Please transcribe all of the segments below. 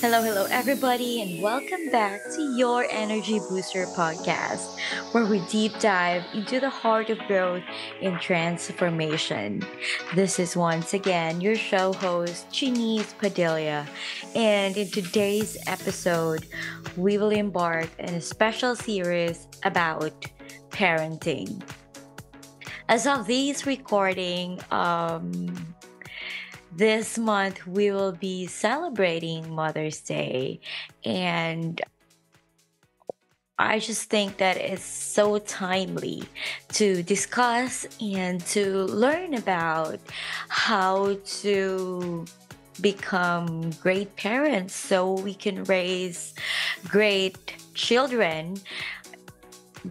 Hello, hello, everybody, and welcome back to your Energy Booster podcast, where we deep dive into the heart of growth and transformation. This is once again your show host, Jeanith Padilla, and in today's episode, we will embark on a special series about parenting. As of this recording, um, this month we will be celebrating Mother's Day. And I just think that it's so timely to discuss and to learn about how to become great parents so we can raise great children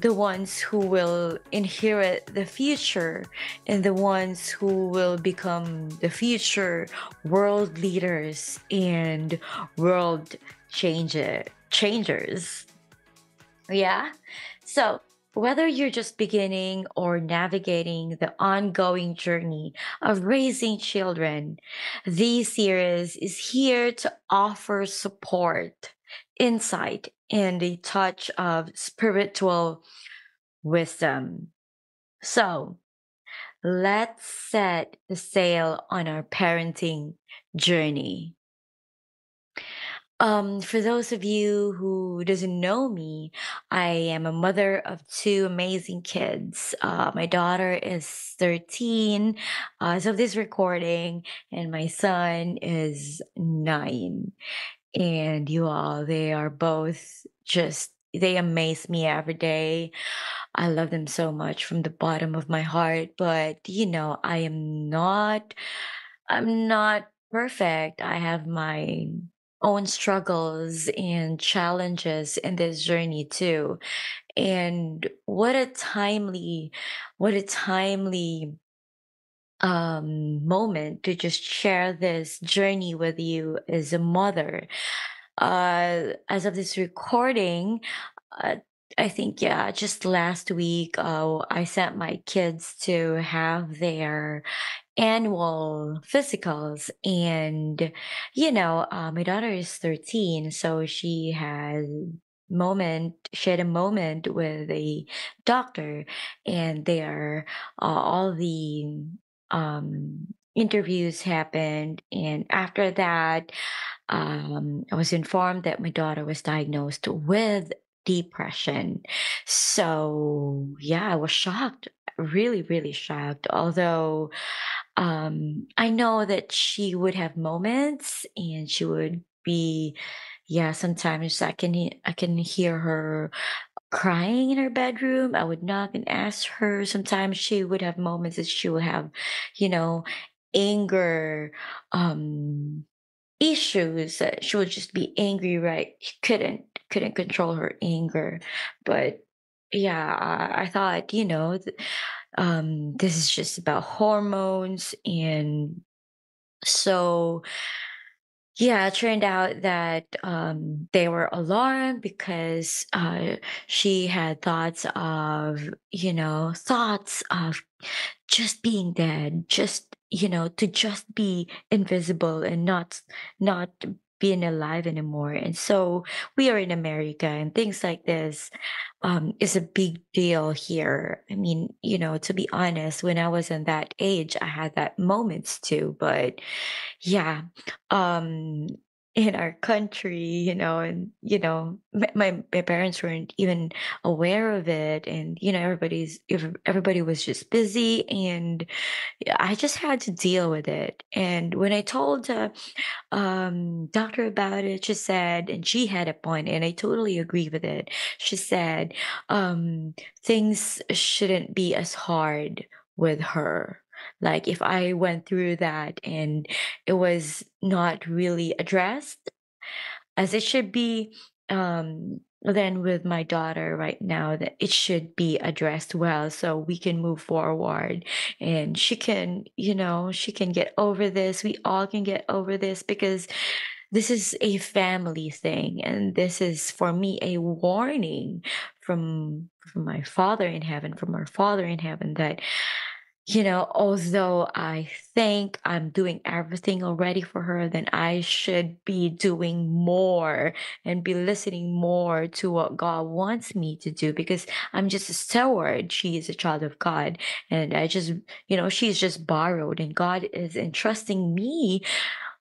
the ones who will inherit the future and the ones who will become the future world leaders and world changer changers. Yeah? So whether you're just beginning or navigating the ongoing journey of raising children, this series is here to offer support insight and a touch of spiritual wisdom. So let's set the sail on our parenting journey. Um, for those of you who doesn't know me, I am a mother of two amazing kids. Uh, my daughter is 13 uh, as of this recording, and my son is nine and you all they are both just they amaze me every day. I love them so much from the bottom of my heart but you know i am not i'm not perfect. I have my own struggles and challenges in this journey too. And what a timely what a timely um, moment to just share this journey with you as a mother. Uh, as of this recording, uh, I think, yeah, just last week, uh, I sent my kids to have their annual physicals. And, you know, uh, my daughter is 13, so she has moment she had a moment with a doctor and they are uh, all the um, interviews happened. And after that, um, I was informed that my daughter was diagnosed with depression. So, yeah, I was shocked, really, really shocked. Although um, I know that she would have moments and she would be yeah sometimes i can i can hear her crying in her bedroom. I would knock and ask her. Sometimes she would have moments that she would have, you know, anger, um, issues that she would just be angry, right? She couldn't, couldn't control her anger. But yeah, I, I thought, you know, th- um, this is just about hormones. And so, yeah, it turned out that um, they were alarmed because uh, she had thoughts of, you know, thoughts of just being dead, just, you know, to just be invisible and not, not being alive anymore. And so we are in America and things like this um, is a big deal here. I mean, you know, to be honest, when I was in that age, I had that moments too. But yeah, um, in our country, you know, and you know, my my parents weren't even aware of it, and you know, everybody's everybody was just busy, and I just had to deal with it. And when I told uh, um doctor about it, she said, and she had a point, and I totally agree with it. She said, um, things shouldn't be as hard with her like if I went through that and it was not really addressed as it should be, um, then with my daughter right now that it should be addressed well so we can move forward and she can you know she can get over this. We all can get over this because this is a family thing and this is for me a warning from from my father in heaven from our father in heaven that you know, although I think I'm doing everything already for her, then I should be doing more and be listening more to what God wants me to do because I'm just a steward. She is a child of God. And I just, you know, she's just borrowed and God is entrusting me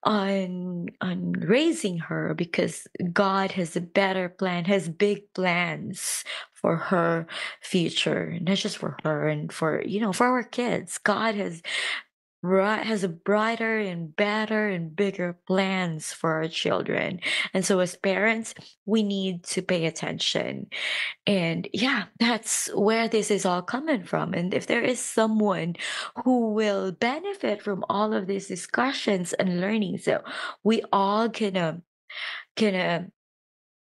on on raising her because God has a better plan, has big plans for her future, not just for her and for you know for our kids. God has bright has a brighter and better and bigger plans for our children. And so as parents, we need to pay attention. And yeah, that's where this is all coming from. And if there is someone who will benefit from all of these discussions and learning, so we all can um, can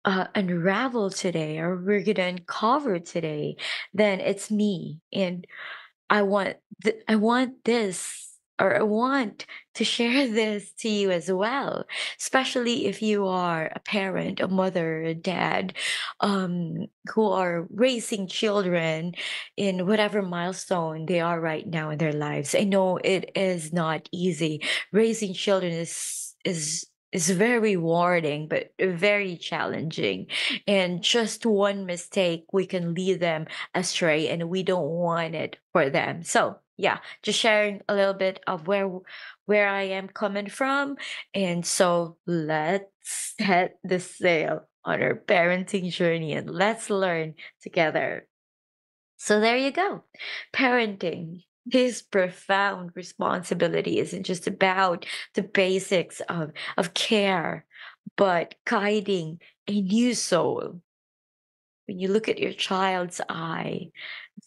uh, unravel today, or we're gonna uncover today, then it's me. And I want th- I want this or want to share this to you as well, especially if you are a parent, a mother, a dad, um, who are raising children in whatever milestone they are right now in their lives. I know it is not easy. Raising children is is is very rewarding but very challenging and just one mistake we can lead them astray and we don't want it for them so yeah just sharing a little bit of where where i am coming from and so let's set the sail on our parenting journey and let's learn together so there you go parenting this profound responsibility isn't just about the basics of, of care, but guiding a new soul. When you look at your child's eye,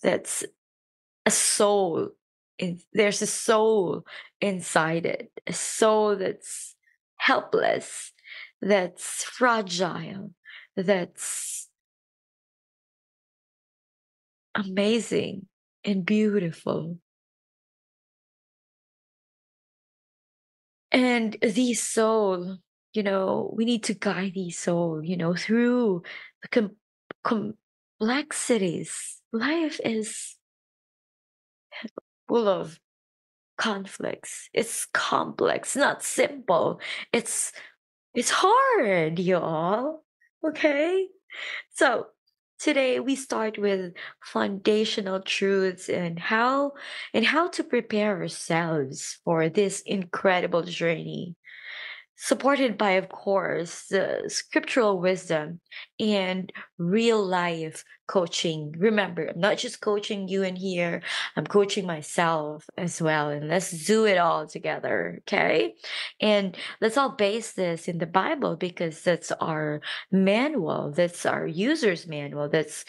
that's a soul. In, there's a soul inside it, a soul that's helpless, that's fragile, that's amazing and beautiful. And the soul, you know, we need to guide the soul, you know, through the com- complexities. Life is full of conflicts. It's complex, not simple. It's it's hard, y'all. Okay? So, Today we start with foundational truths and how and how to prepare ourselves for this incredible journey supported by, of course, the scriptural wisdom and real life coaching. Remember, I'm not just coaching you in here, I'm coaching myself as well. And let's do it all together, okay? And let's all base this in the Bible because that's our manual, that's our user's manual, that's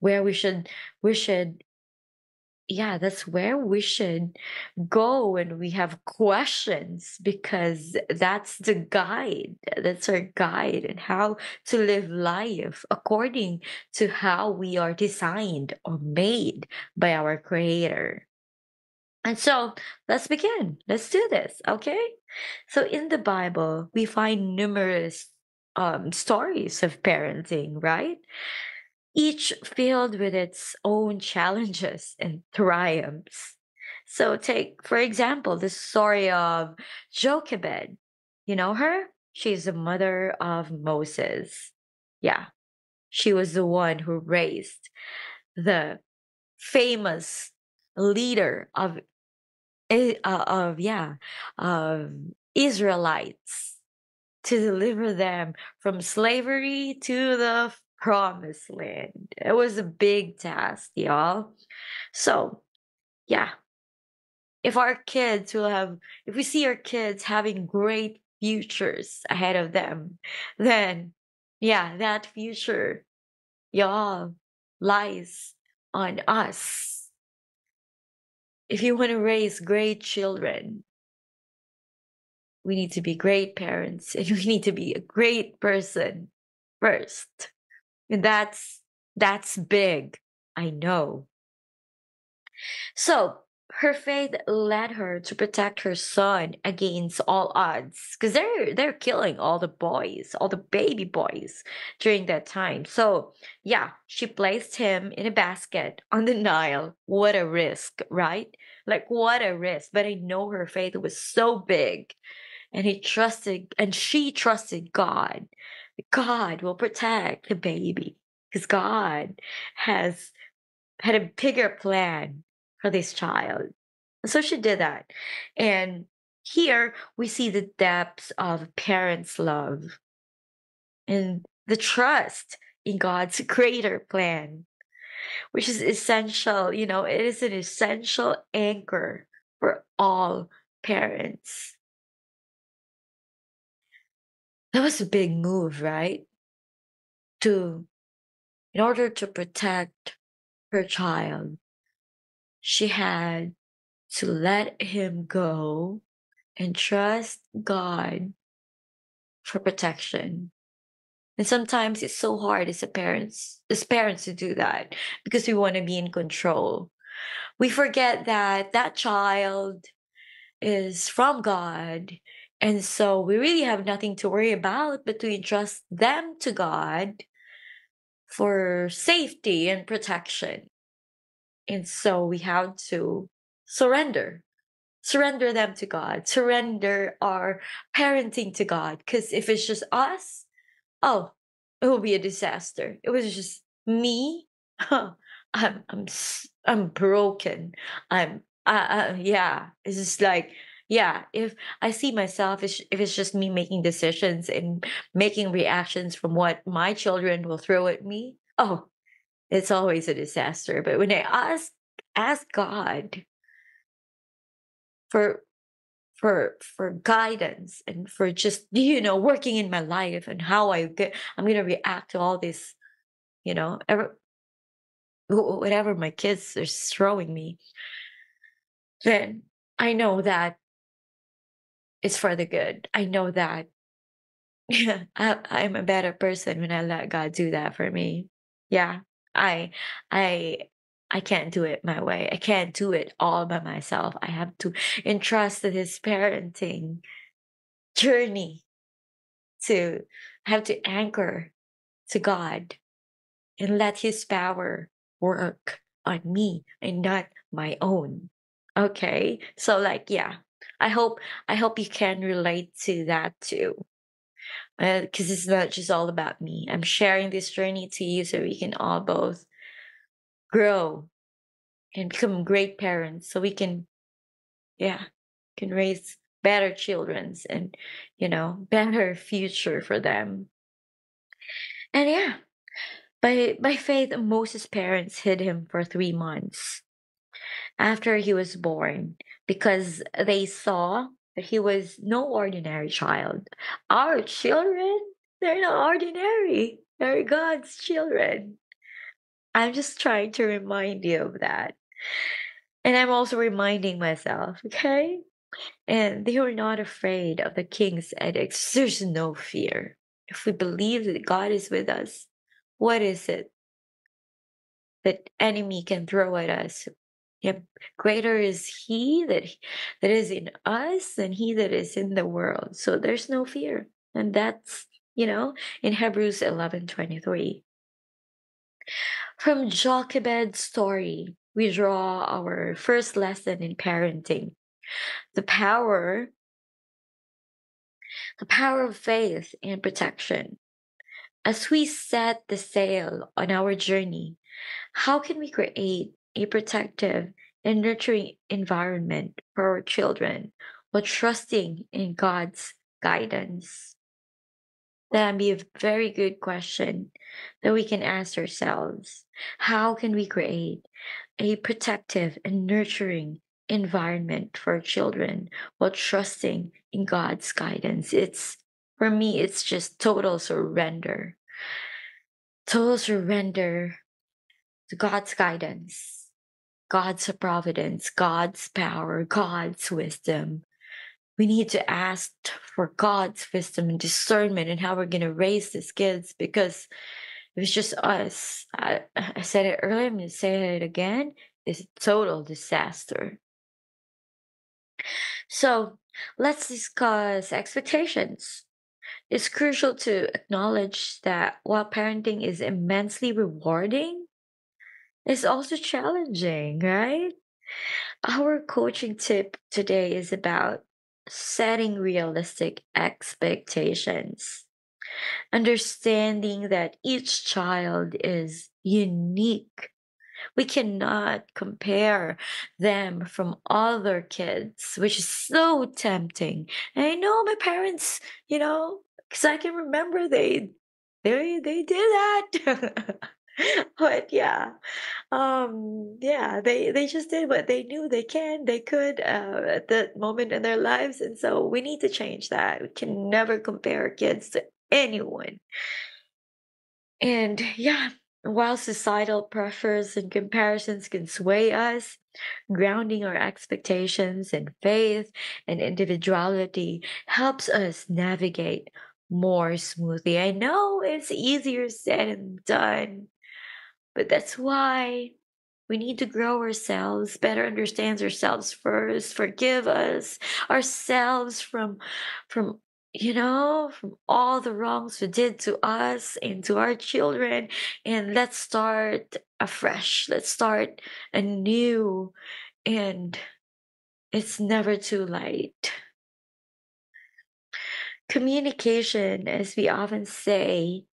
where we should we should yeah, that's where we should go when we have questions because that's the guide. That's our guide and how to live life according to how we are designed or made by our creator. And so let's begin. Let's do this, okay? So in the Bible, we find numerous um, stories of parenting, right? Each filled with its own challenges and triumphs. So, take, for example, the story of Jochebed. You know her? She's the mother of Moses. Yeah, she was the one who raised the famous leader of, uh, of yeah, of Israelites to deliver them from slavery to the promised land. It was a big task, y'all. So, yeah. If our kids will have, if we see our kids having great futures ahead of them, then yeah, that future, y'all, lies on us. If you want to raise great children, we need to be great parents and we need to be a great person first. And that's that's big. I know. So her faith led her to protect her son against all odds because they're they're killing all the boys all the baby boys during that time. So yeah she placed him in a basket on the nile. What a risk right? Like what a risk. But i know her faith was so big and he trusted and she trusted god god will protect the baby because god has had a bigger plan for this child. So she did that. And here we see the depths of parents' love and the trust in God's greater plan, which is essential. You know, it is an essential anchor for all parents. That was a big move, right? To, in order to protect her child, she had to let him go and trust God for protection. And sometimes it's so hard as a parents as parents to do that because we want to be in control. We forget that that child is from God. And so we really have nothing to worry about but to entrust them to God for safety and protection. And so we have to surrender, surrender them to God, surrender our parenting to God. Because if it's just us, oh, it will be a disaster. It was just me. I'm, I'm, I'm broken. I'm, uh, uh, yeah. It's just like, yeah. If I see myself, if it's just me making decisions and making reactions from what my children will throw at me, oh, it's always a disaster. But when I ask ask God for for for guidance and for just you know working in my life and how I get I'm gonna react to all this, you know, ever whatever my kids are throwing me, then I know that it's for the good. I know that I, I'm a better person when I let God do that for me. Yeah. I I I can't do it my way. I can't do it all by myself. I have to entrust his parenting journey to have to anchor to God and let his power work on me and not my own. Okay? So like yeah, I hope I hope you can relate to that too because uh, it's not just all about me. I'm sharing this journey to you so we can all both grow and become great parents so we can, yeah, can raise better children's and, you know, better future for them. And yeah, by, by faith, Moses' parents hid him for three months after he was born because they saw that he was no ordinary child. Our children, they're not ordinary. They're God's children. I'm just trying to remind you of that. And I'm also reminding myself, okay? And they were not afraid of the king's edicts. There's no fear. If we believe that God is with us, what is it that enemy can throw at us? Yep. Greater is he that that is in us than he that is in the world. So there's no fear. And that's, you know, in Hebrews 11:23. From Jochebed's story, we draw our first lesson in parenting. The power the power of faith and protection. As we set the sail on our journey, how can we create a protective and nurturing environment for our children while trusting in God's guidance? That'd be a very good question that we can ask ourselves. How can we create a protective and nurturing environment for our children while trusting in God's guidance? It's for me, it's just total surrender. Total surrender to God's guidance God's providence, God's power, God's wisdom. We need to ask for God's wisdom and discernment and how we're going to raise these kids because if it's just us, I, I said it earlier, I'm going to say it again, it's a total disaster. So let's discuss expectations. It's crucial to acknowledge that while parenting is immensely rewarding, it's also challenging, right? Our coaching tip today is about setting realistic expectations, understanding that each child is unique. We cannot compare them from other kids, which is so tempting. And I know my parents, you know, because I can remember they they they did that. but yeah, um, yeah, they they just did what they knew they can, they could uh, at that moment in their lives, and so we need to change that. We can never compare kids to anyone. And yeah, while societal pressures and comparisons can sway us, grounding our expectations in faith and individuality helps us navigate more smoothly. I know it's easier said than done, but that's why we need to grow ourselves, better understand ourselves first, forgive us ourselves from from you know, from all the wrongs we did to us and to our children. And let's start afresh. Let's start anew. And it's never too late. Communication, as we often say,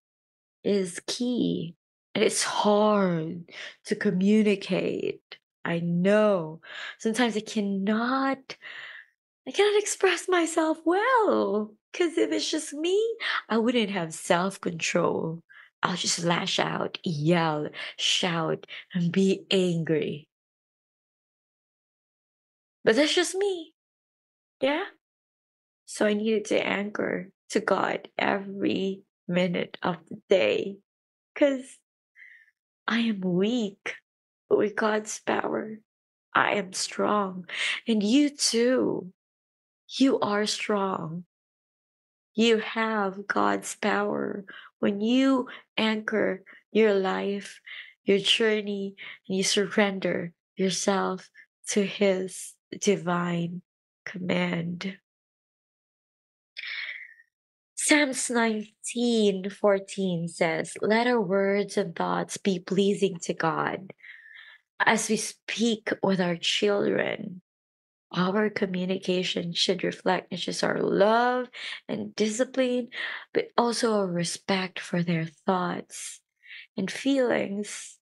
is key. And it's hard to communicate. I know. Sometimes I cannot I cannot express myself well. Because if it's just me, I wouldn't have self control. I'll just lash out, yell, shout, and be angry. But that's just me. Yeah? So I needed to anchor to God every minute of the day. Because I am weak, but with God's power, I am strong. And you too. You are strong. You have God's power. When you anchor your life, your journey, and you surrender yourself to His divine command. Psalms 19 14 says, Let our words and thoughts be pleasing to God as we speak with our children our communication should reflect not just our love and discipline, but also a respect for their thoughts and feelings,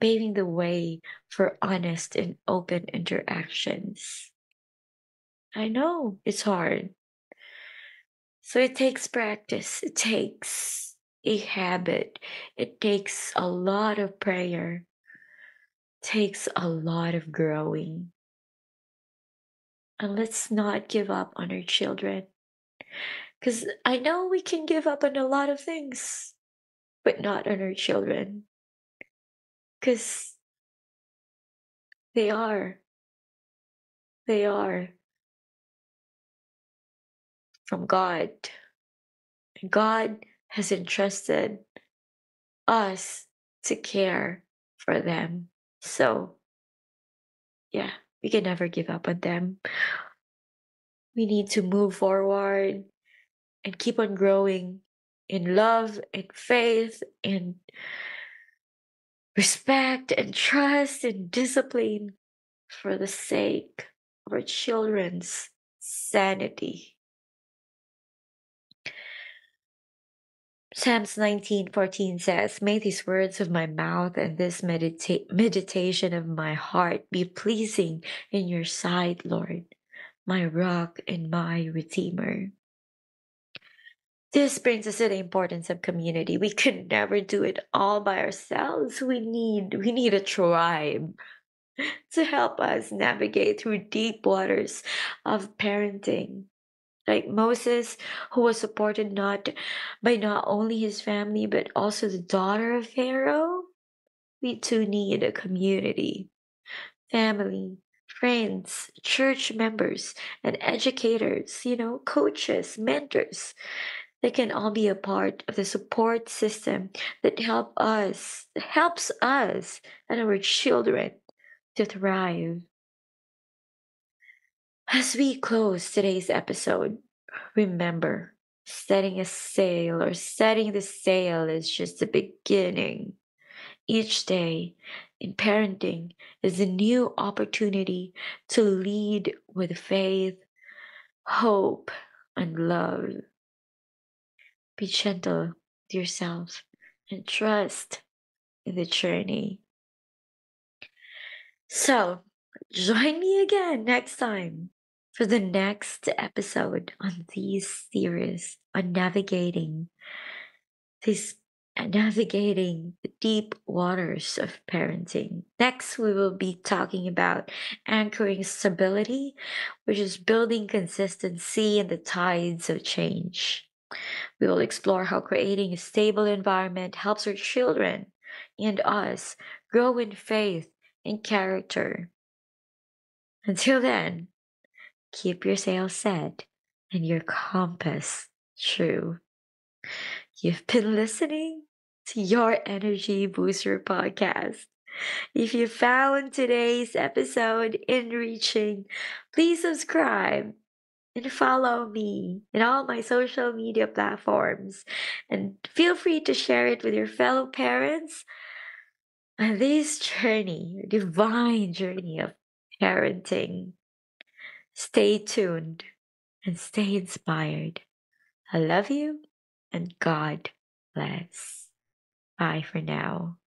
paving the way for honest and open interactions. I know it's hard. So it takes practice, it takes a habit, it takes a lot of prayer, takes a lot of growing. And let's not give up on our children. Because I know we can give up on a lot of things, but not on our children. Because they are. They are from God. And God has entrusted us to care for them. So, yeah. We can never give up on them. We need to move forward and keep on growing in love and faith and respect and trust and discipline for the sake of our children's sanity. Psalms 19:14 says, May these words of my mouth and this medita- meditation of my heart be pleasing in your sight, Lord, my rock and my redeemer. This brings us to the importance of community. We could never do it all by ourselves. We need we need a tribe to help us navigate through deep waters of parenting like Moses, who was supported not by not only his family but also the daughter of Pharaoh. We too need a community, family, friends, church members, and educators, you know, coaches, mentors. They can all be a part of the support system that help us, helps us and our children to thrive. As we close today's episode, remember setting a sail or setting the sail is just the beginning. Each day in parenting is a new opportunity to lead with faith, hope, and love. Be gentle with yourself and trust in the journey. So, join me again next time for the next episode on these series on navigating this navigating the deep waters of parenting. Next, we will be talking about anchoring stability, which is building consistency in the tides of change. We will explore how creating a stable environment helps our children and us grow in faith and character. Until then, keep your sails set and your compass true. You've been listening to your Energy Booster podcast. If you found today's episode enriching, please subscribe and follow me in all my social media platforms. And feel free to share it with your fellow parents on this journey, divine journey of parenting. Stay tuned and stay inspired. I love you and God bless. Bye for now.